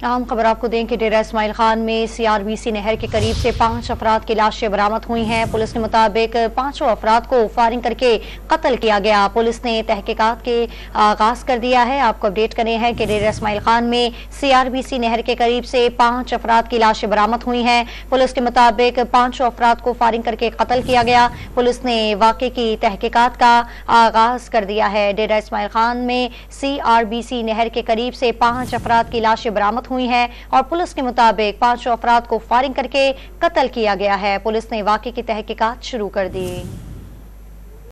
आम खबर आपको दें कि डेरा इसमाइल खान में सीआरबीसी नहर के करीब से पाँच अफराद की लाशें बरामद हुई हैं। पुलिस के मुताबिक पाँचों अफराद को फायरिंग करके कत्ल किया गया। पुलिस ने तहकीकात के आगाज़ कर दिया है। आपको अपडेट करें हैं कि डेरा इसमाइल खान में सीआरबीसी नहर के करीब से पाँच अफराद की लाशें बरामद हुई हैं। पुलिस के मुताबिक पाँचों अफराद को फायरिंग करके कत्ल किया गया। पुलिस ने वाक़े की तहकीकात का आगाज़ कर दिया है। डेरा इसमाइल खान में सीआरबीसी नहर के करीब से पाँच अफराद की लाशें बरामद हुई है और पुलिस के मुताबिक पाँचों अफराद को फायरिंग करके कत्ल किया गया है। पुलिस ने वाकई की तहकीकात शुरू कर दी।